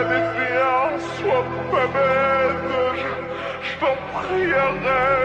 allez bien, sois pas bête, je t'en prie, arrête.